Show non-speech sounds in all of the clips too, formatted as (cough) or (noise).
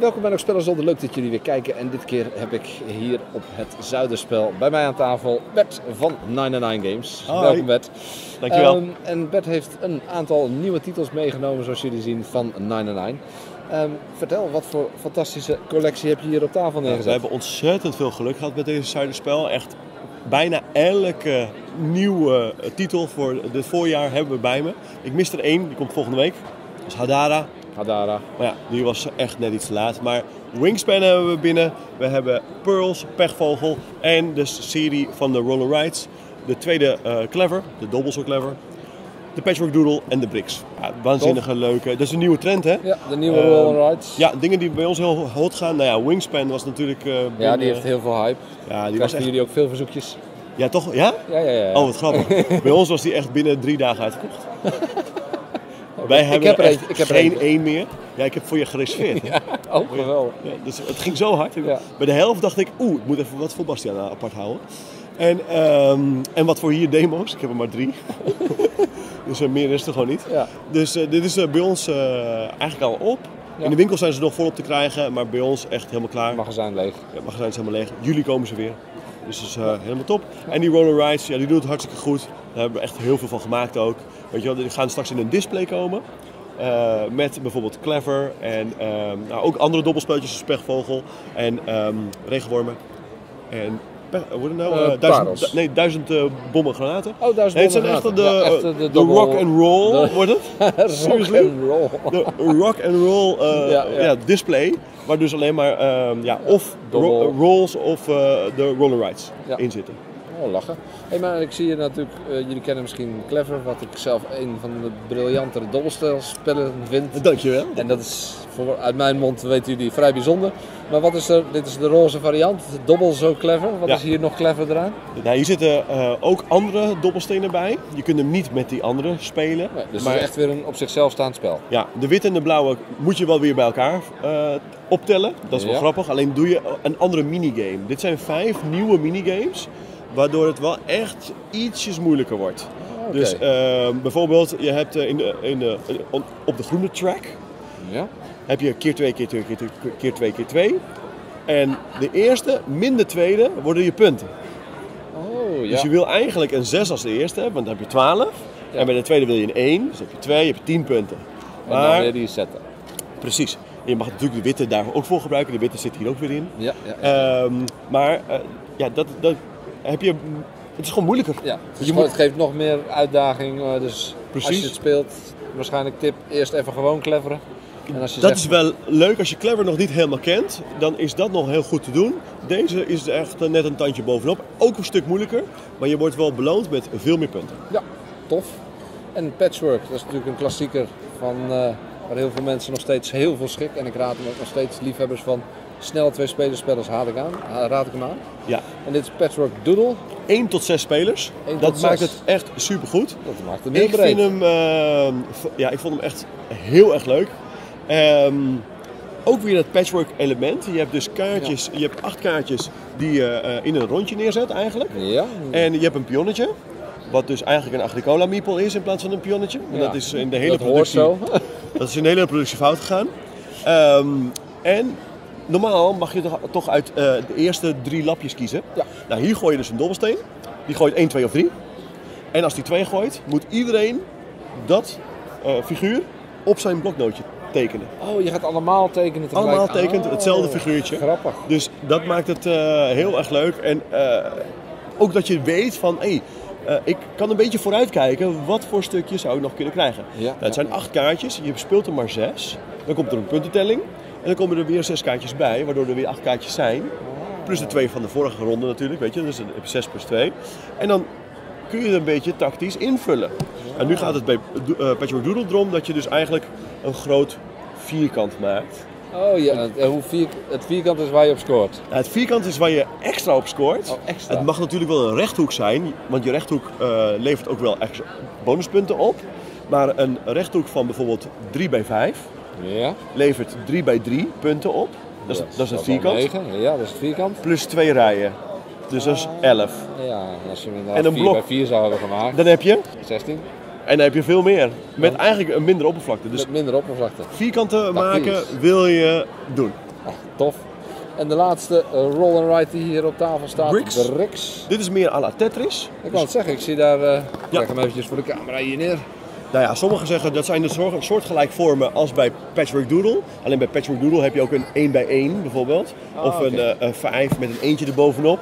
Welkom bij Nog Spellen Zonder. Leuk dat jullie weer kijken. En dit keer heb ik hier op het Zuiderspel bij mij aan tafel Bert van 99 Games. Hoi. Welkom Bert. Dankjewel. Ehm, en Bert heeft een aantal nieuwe titels meegenomen zoals jullie zien van 99. Ehm, vertel, wat voor fantastische collectie heb je hier op tafel we neergezet? hebben ontzettend veel geluk gehad met deze Zuiderspel. Echt bijna elke nieuwe eh, titel voor dit voorjaar hebben we bij me. Ik mis er één, die komt volgende week. Dat is Hadara. Hadara. Maar ja, die was echt net iets te laat. Maar Wingspan hebben we binnen. We hebben Pearls, Pechvogel en de serie van de Roller Rides. De tweede eh, Clever, de So Clever. De Patchwork Doodle en de Bricks. Ja, waanzinnige, leuke. Dat is een nieuwe trend, hè? Ja, de nieuwe Ehm, Roll Rides. Ja, dingen die bij ons heel hot gaan. Nou ja, Wingspan was natuurlijk... eh, Ja, die heeft heel veel hype. Ja, die echt... jullie ook veel verzoekjes. Ja, toch? Ja? Ja, ja, ja. Oh, wat grappig. (laughs) bij ons was die echt binnen drie dagen uitverkocht. (laughs) Wij hebben heb er ik heb er geen één meer. Ja, ik heb voor je gereserveerd. (laughs) ja. Oh, geweldig. dus het ging zo hard. Ja. Bij de helft dacht ik, oeh, ik moet even wat voor Bastiaan apart houden. En, ehm, en wat voor hier demo's. Ik heb er maar drie. (laughs) dus eh, meer is er gewoon niet. Ja. Dus eh, dit is eh, bij ons eh, eigenlijk al op. Ja. In de winkel zijn ze nog volop te krijgen, maar bij ons echt helemaal klaar. Magazijn leeg. Ja, magazijn is helemaal leeg. Juli komen ze weer. Dus dat is eh, helemaal top. En die roller rides, ja, die doen het hartstikke goed. Daar hebben we echt heel veel van gemaakt ook. Weet je wel, die gaan straks in een display komen. eh, met bijvoorbeeld Clever en ehm, nou, ook andere dobbelspelletjes zoals Pechvogel en ehm, regenwormen. En heet het nou? Eh, Eh, duizend, du- nee, duizend eh, bommen granaten. Oh, is Nee, het zijn echt de, Ja, echt eh, de, rock and roll de- wordt het. (laughs) Rock Seriously? and roll. De rock and roll eh, (laughs) Ja, ja, ja. display. Waar dus alleen maar ehm, ja, of ro- rolls of eh, de roller rides in zitten. Oh, lachen. Hey, maar ik zie hier natuurlijk, eh, jullie kennen misschien Clever, wat ik zelf een van de briljantere dobbelstelspellen vind. Dankjewel. En dat is voor, uit mijn mond, weten jullie, vrij bijzonder. Maar wat is er, dit is de roze variant, de dobbel zo clever. Wat Ja. is hier nog clever eraan? Nou, hier zitten eh, ook andere dobbelstenen bij. Je kunt hem niet met die andere spelen. Nee, dus maar het is echt weer een op zichzelf staand spel. ja, de witte en de blauwe moet je wel weer bij elkaar eh, optellen. Dat is wel Ja. grappig. Alleen doe je een andere minigame. Dit zijn vijf nieuwe minigames. Waardoor het wel echt ietsjes moeilijker wordt. Oké. Dus eh, bijvoorbeeld, je hebt eh, in de, in de, on- op de groene track Ja? heb je keer 2, keer 2, keer 2, keer 2, keer 2. En de eerste min de tweede worden je punten. Oh, ja. Dus je wil eigenlijk een 6 als de eerste hebben, want dan heb je 12. Ja. En bij de tweede wil je een 1, dus heb je 2, heb je 10 punten. En dan Maar, weer die zetten. precies. Je mag natuurlijk de witte daar ook voor gebruiken. De witte zit hier ook weer in. Ja, ja, ja. Ehm, maar eh, ja, dat, dat heb je. Het is gewoon moeilijker. ja. Je gewoon- moet- het geeft nog meer uitdaging. eh, dus als Precies. je het speelt, waarschijnlijk tip, eerst even gewoon cleveren. En als je Dat zegt, is wel leuk als je Clever nog niet helemaal kent. Dan is dat nog heel goed te doen. Deze is echt eh, net een tandje bovenop. Ook een stuk moeilijker. Maar je wordt wel beloond met veel meer punten. Ja, tof. En Patchwork, dat is natuurlijk een klassieker van, eh, waar heel veel mensen nog steeds heel veel schik. En ik raad hem ook nog steeds liefhebbers van snel twee spelerspellers raad ik, aan, raad ik hem aan. Ja. En dit is Patchwork Doodle. 1 tot 6 spelers. Dat maakt het echt super goed. Dat maakt heel Ik breed. vind hem, eh, v- ja, ik vond hem echt heel erg leuk. Ehm, ook weer dat patchwork element. Je hebt dus kaartjes, je hebt acht kaartjes die je eh, in een rondje neerzet eigenlijk. Ja, En je hebt een pionnetje. Wat dus eigenlijk een Agricola meeple is in plaats van een pionnetje. En Ja. dat is in de hele dat hoort productie, zo. (laughs) dat is in de hele productie fout gegaan. Ehm, en normaal mag je toch, uit eh, de eerste drie lapjes kiezen. Ja. Nou, hier gooi je dus een dobbelsteen. Die gooit 1, 2 of 3. En als die 2 gooit, moet iedereen dat eh, figuur op zijn bloknootje tekenen. Oh, je gaat allemaal tekenen tegelijk. Allemaal tekent Oh, hetzelfde figuurtje. Grappig. Dus dat maakt het eh, heel erg leuk. En ook dat je weet van, hé, eh, ik kan een beetje vooruitkijken. Wat voor stukjes zou ik nog kunnen krijgen? Ja, Nou, het zijn acht kaartjes. Je speelt er maar zes. Dan komt er een puntentelling. En dan komen er weer zes kaartjes bij, waardoor er weer acht kaartjes zijn. Plus de twee van de vorige ronde natuurlijk, weet je. Dus je zes plus twee. En dan kun je het een beetje tactisch invullen. En nu gaat het bij uh, Patchwork Doodle erom dat je dus eigenlijk een groot vierkant maakt. Oh ja, het, eh, hoe vier, het vierkant is waar je op scoort. Het vierkant is waar je extra op scoort. Oh, extra. Het mag natuurlijk wel een rechthoek zijn, want je rechthoek eh, levert ook wel extra bonuspunten op. Maar een rechthoek van bijvoorbeeld 3 bij 5 Ja. levert 3 bij 3 punten op. Dat is, dat is het vierkant. 9. Ja, dat is het vierkant. Plus twee rijen. Dus dat is 11. Ja, als je En een 4 blok. bij 4 zou hebben gemaakt. Dan heb je, 16. en dan heb je veel meer. Met eigenlijk een minder oppervlakte. Dus Met minder oppervlakte. vierkanten maken wil je doen. Ah, tof. En de laatste eh, roll and ride die hier op tafel staat. Bricks. Bricks. Dit is meer à la Tetris. Ik wou het zeggen, ik zie daar... eh ik leg hem eventjes voor de camera hier neer. Nou ja, sommigen zeggen dat zijn de soort- soortgelijk vormen als bij Patchwork Doodle. Alleen bij Patchwork Doodle heb je ook een 1 bij 1 bijvoorbeeld. Ah, of een, eh, een 5 met een eentje erbovenop.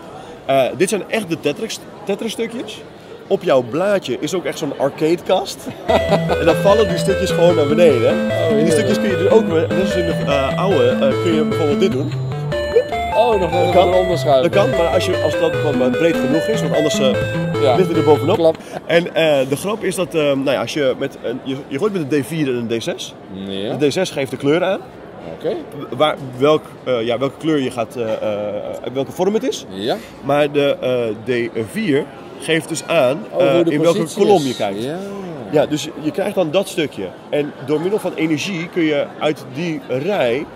Eh dit zijn echt de Tetris, Tetris stukjes. Op jouw blaadje is ook echt zo'n arcadekast. (laughs) en dan vallen die stukjes gewoon naar beneden. die heerlijk. stukjes kun je dus ook, net als in de eh, oude, kun je bijvoorbeeld dit doen. Oh, nog net kan. Dat kan, maar als, je, als dat breed genoeg is, want anders Ja. ligt er bovenop. Klap. En eh, de grap is dat, eh, nou ja, als je, met een, je, je gooit met een D4 en een D6. Ja, De D6 geeft de kleur aan. oké. Waar, welk, eh, ja, welke kleur je gaat, eh, welke vorm het is. Ja. Maar de eh, D4 geeft dus aan Oh, in welke kolom je kijkt. Ja. Ja, dus je- je krijgt dan dat stukje. En door middel van energie kun je uit die rij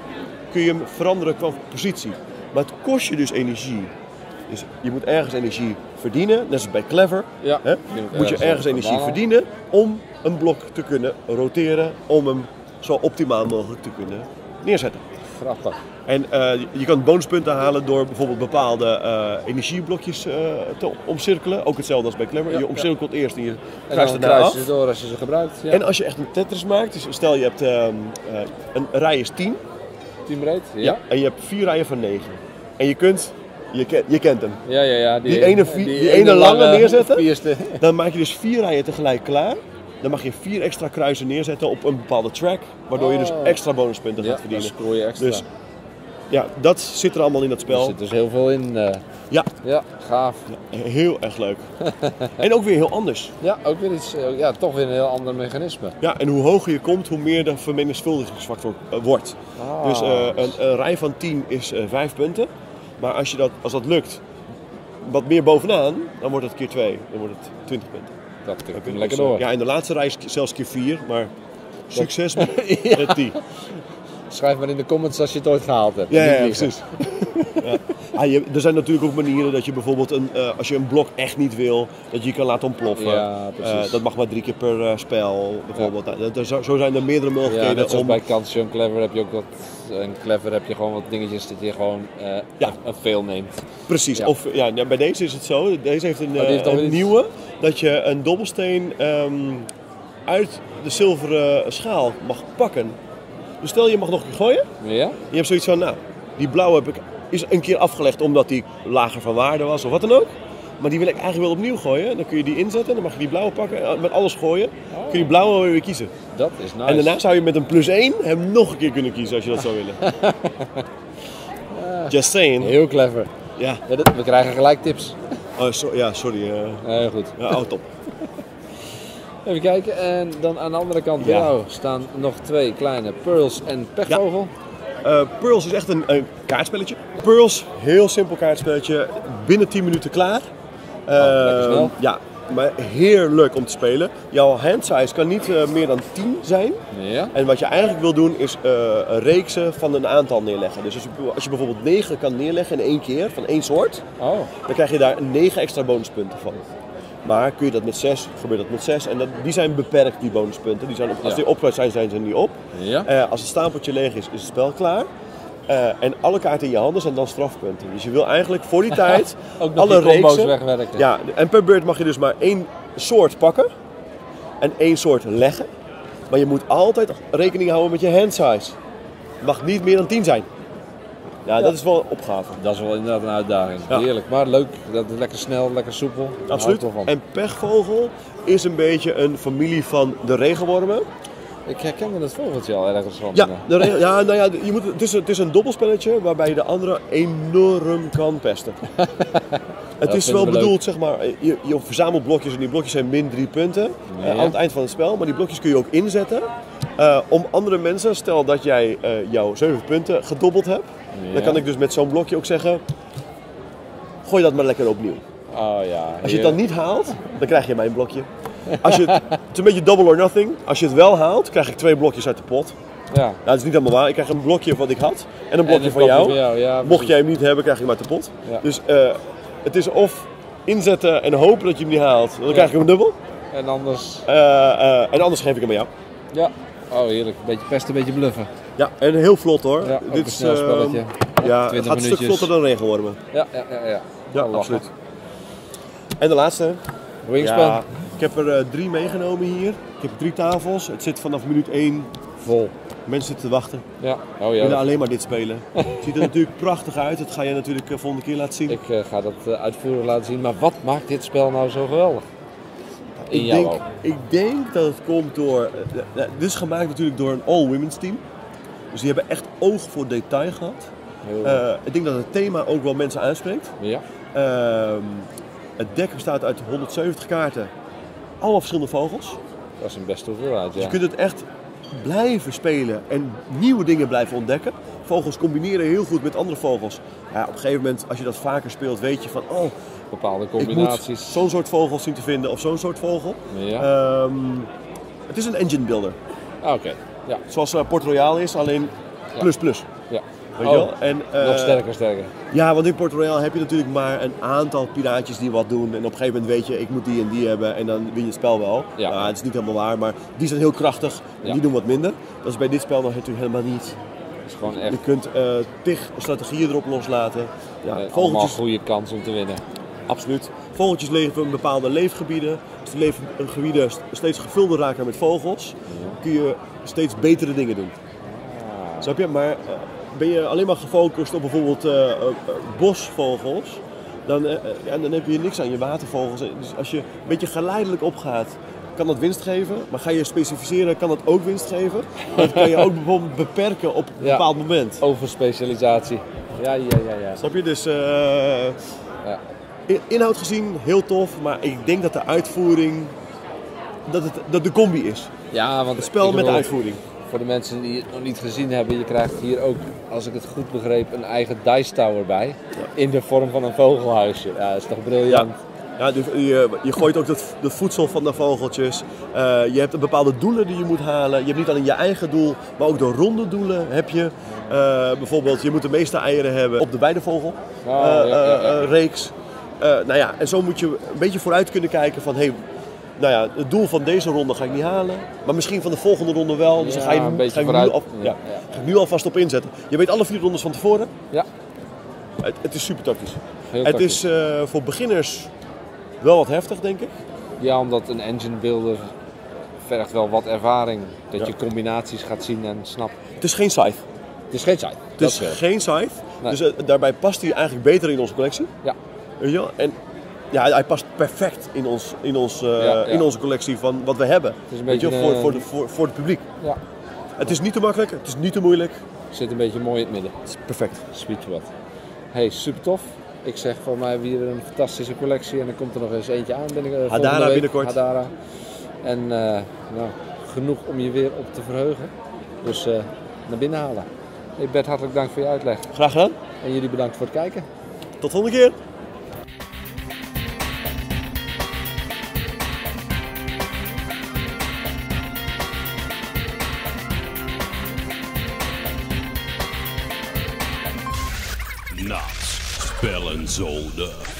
kun je hem veranderen qua positie. Maar het kost je dus energie. Dus je moet ergens energie verdienen, net als bij Clever. Ja. Hè? Je moet Moet je ergens energie verdienen om een blok te kunnen roteren, om hem zo optimaal mogelijk te kunnen neerzetten. Grappig. En eh, je kan bonuspunten halen door bijvoorbeeld bepaalde eh, energieblokjes eh, te omcirkelen. Ook hetzelfde als bij Clever. Ja, je omcirkelt eerst en je kruist daarna af. door als je ze gebruikt. Ja. En als je echt een Tetris maakt, dus stel je hebt ehm, eh, een rij is 10 Team breed? Ja. en je hebt vier rijen van 9. En je kunt, je, ken- je kent hem, Ja, ja, ja. Die ene vi- die ene lange neerzetten? Vierste. (laughs) dan maak je dus vier rijen tegelijk klaar. Dan mag je vier extra kruisen neerzetten op een bepaalde track, waardoor je dus Oh. extra bonuspunten Ja, gaat dan verdienen. scoor je extra. Dus ja, dat zit er allemaal in dat er spel. zit dus heel veel in. eh. Ja, ja, gaaf. heel erg leuk. (laughs) en ook weer heel anders. Ja, ook weer iets, eh, ja, toch weer een heel ander mechanisme. Ja, en hoe hoger je komt, hoe meer de vermenigvuldigingsfactor eh, wordt. Ah. Dus een, een rij van 10 is eh 5 punten. Maar als, je dat, als dat lukt, wat meer bovenaan, dan wordt het keer 2. Dan wordt het 20 punten. Dat hem Dus, lekker door. Ja, en de laatste rij is zelfs keer 4, maar succes (laughs) met, met die. Schrijf maar in de comments als je het ooit gehaald hebt. Ja, ja, precies. (laughs) ja. Ah, je, er zijn natuurlijk ook manieren dat je bijvoorbeeld, een, eh, als je een blok echt niet wil, dat je je kan laten ontploffen. Ja, precies. Eh, dat mag maar drie keer per eh, spel, bijvoorbeeld. Nou, dat- zo zijn er meerdere Ja, mogelijkheden net zoals om... bij Calcium Clever heb je ook wat. En Clever heb je gewoon wat dingetjes dat je gewoon Ja. een veel neemt. Precies, Ja. of ja, ja, bij deze is het zo. Deze heeft een, heeft nieuwe, dat je een dobbelsteen ehm, uit de zilveren schaal mag pakken. Dus stel je mag nog een keer gooien. Ja? Je hebt zoiets van, nou, die blauwe heb ik, is een keer afgelegd omdat die lager van waarde was of wat dan ook. Maar die wil ik eigenlijk wel opnieuw gooien. Dan kun je die inzetten, dan mag je die blauwe pakken, en met alles gooien. kun je die blauwe weer kiezen. Dat is nice. En daarna zou je met een plus 1 hem nog een keer kunnen kiezen als je dat zou willen. (laughs) Just saying. Heel clever. Ja, we krijgen gelijk tips. oh, so- ja sorry. eh Heel goed. ja, oh, top. (laughs) Even kijken. En dan aan de andere kant bij Ja. jou staan nog twee kleine Pearls en Pechvogel. Eh, Pearls is echt een, een kaartspelletje. Pearls, heel simpel kaartspelletje. Binnen 10 minuten klaar. Oh, lekker Eh, snel. Ja, maar heerlijk om te spelen. Jouw hand size kan niet eh, meer dan 10 zijn. Ja. En wat je eigenlijk wil doen is eh, een reeksen van een aantal neerleggen. Dus als je, als je bijvoorbeeld 9 kan neerleggen in één keer, van één soort, Oh, dan krijg je daar 9 extra bonuspunten van. Maar kun je dat met 6, gebeurt dat met 6. En dat, die zijn beperkt, die bonuspunten. Die zijn op, als Ja. die opgeluid zijn, zijn ze niet op. ja. Eh, als het stapeltje leeg is, is het spel klaar. Eh, en alle kaarten in je handen zijn dan strafpunten. Dus je wil eigenlijk voor die (laughs) tijd Ook alle reeksen... wegwerken. Ja, en per beurt mag je dus maar één soort pakken. En één soort leggen. Maar je moet altijd rekening houden met je hand size. Het mag niet meer dan 10 zijn. Ja, dat is wel een opgave. Dat is wel inderdaad een uitdaging. Heerlijk, maar leuk. Dat is lekker snel, lekker soepel. Absoluut. En pechvogel is een beetje een familie van de regenwormen. Ik herkende het vogeltje al ergens van. Ja, de ja, nou ja, je moet, het, is, het is een dobbelspelletje waarbij je de andere enorm kan pesten. (laughs) het is wel we bedoeld, zeg maar, je, je verzamelt blokjes en die blokjes zijn min drie punten eh, aan het eind van het spel. Maar die blokjes kun je ook inzetten eh, om andere mensen, stel dat jij eh, jouw zeven punten gedobbeld hebt, dan kan ik dus met zo'n blokje ook zeggen, gooi dat maar lekker opnieuw. Oh ja. Als je het dan niet haalt, dan krijg je mijn blokje. Als je het, het is een beetje double or nothing. Als je het wel haalt, krijg ik twee blokjes uit de pot. Ja. Nou, dat is niet helemaal waar. Ik krijg een blokje wat ik had en een blokje En van jou. blokje van jou, ja, Mocht jij hem niet hebben, krijg je hem uit de pot. Ja. Dus eh, het is of inzetten en hopen dat je hem niet haalt. Dan krijg ik hem dubbel. En anders. En anders geef ik hem aan jou. Ja. Oh, heerlijk. Beetje pesten, een beetje bluffen. Ja, en heel vlot hoor. Ja, Dit een is, snel spelletje. ehm, ja, het 20 gaat een stuk vlotter dan regenwormen. Ja, ja, ja. ja. Ja, absoluut. En de laatste. Wingspan. Ja, ik heb er eh, drie meegenomen hier. Ik heb drie tafels. Het zit vanaf minuut één Vol. Mensen zitten te wachten. Ja. Oh willen ja. alleen maar dit spelen. Het (laughs) ziet er natuurlijk prachtig uit. Dat ga je natuurlijk de volgende keer laten zien. Ik eh, ga dat eh, uitvoerig laten zien. Maar wat maakt dit spel nou zo geweldig? In Ik denk, ogen. ik denk dat het komt door. eh, eh, dit is gemaakt natuurlijk door een all-women's team. Dus die hebben echt oog voor detail gehad. Eh, ik denk dat het thema ook wel mensen aanspreekt. ja. Ehm, het deck bestaat uit 170 kaarten. Allemaal verschillende vogels. Dat is een beste hoeveelheid, ja. Je kunt het echt blijven spelen en nieuwe dingen blijven ontdekken. Vogels combineren heel goed met andere vogels. Ja, op een gegeven moment, als je dat vaker speelt, weet je van... Oh, Bepaalde combinaties. zo'n soort vogel zien te vinden of zo'n soort vogel. Ja. Ehm, het is een engine builder. Ah, Oké. Ja. Zoals eh, Port Royal is, alleen plus plus. ja. Weet Oh, je wel? En, eh, Nog sterker, sterker. Ja, want in Port Royal heb je natuurlijk maar een aantal piraatjes die wat doen. En op een gegeven moment weet je, ik moet die en die hebben en dan win je het spel wel. Ja. Nou, het is niet helemaal waar, maar die zijn heel krachtig en Ja. die doen wat minder. Dat is bij dit spel nog natuurlijk helemaal niet. Is gewoon Je echt kunt eh tig strategieën erop loslaten. Ja, eh, allemaal vogeltjes, goede kans om te winnen. Absoluut. Vogeltjes leven in bepaalde leefgebieden. Als die leefgebieden st- steeds gevulder raken met vogels, kun je steeds betere dingen doen. Ah. Snap je? Maar eh, ben je alleen maar gefocust op bijvoorbeeld eh, eh, bosvogels, dan, ja, dan heb je niks aan je watervogels. Dus als je een beetje geleidelijk opgaat, kan dat winst geven. Maar ga je specificeren, kan dat ook winst geven. Dat kan je ook bijvoorbeeld beperken op een Ja. bepaald moment. Overspecialisatie. Ja, ja, ja, ja. Snap je? Dus Ja. In- inhoud gezien heel tof, maar ik denk dat de uitvoering, dat het dat de combi is. Ja, want Het spel met de uitvoering. Voor de mensen die het nog niet gezien hebben, je krijgt hier ook, als ik het goed begreep, een eigen dice tower bij. In de vorm van een vogelhuisje. Ja, dat is toch briljant. Ja, dus je, je gooit ook het, het voedsel van de vogeltjes. Eh, je hebt bepaalde doelen die je moet halen. Je hebt niet alleen je eigen doel, maar ook de ronde doelen heb je. Eh, bijvoorbeeld, je moet de meeste eieren hebben op de weidevogel Oh, ja, ja, eh, ja. eh, reeks. Eh, nou ja, en zo moet je een beetje vooruit kunnen kijken van... Hey, nou ja, het doel van deze ronde ga ik niet halen. Maar misschien van de volgende ronde wel. Dus Ja, dan ga, je, ga, ik nu al, Ja, ja, ja. ga ik nu alvast op inzetten. Je weet alle vier rondes van tevoren. Ja, Het, het is super tactisch. heel Het tactisch. is eh, voor beginners wel wat heftig, denk ik. Ja, omdat een engine builder vergt wel wat ervaring. Dat Ja. je combinaties gaat zien en snapt. Het is geen scythe. Het is geen site. Het is scheelt. geen scythe. Nee. Dus eh, daarbij past hij eigenlijk beter in onze collectie. Ja. Weet je wel? En ja, hij past perfect in, ons, in, ons, eh, Ja, ja. in onze collectie van wat we hebben. is een Weet je beetje wel? Voor, voor, de, voor, voor het publiek. ja. Het is niet te makkelijk, het is niet te moeilijk. Zit een beetje mooi in het midden. Het is perfect. Sweet wat. Hey, super tof. Ik zeg voor mij weer een fantastische collectie en er komt er nog eens eentje aan. Ben ik, eh, Hadara week. binnenkort. Hadara. En eh, nou, genoeg om je weer op te verheugen. Dus naar binnen halen. Hey Bert, hartelijk dank voor je uitleg. Graag gedaan. En jullie bedankt voor het kijken. Tot de volgende keer. zone.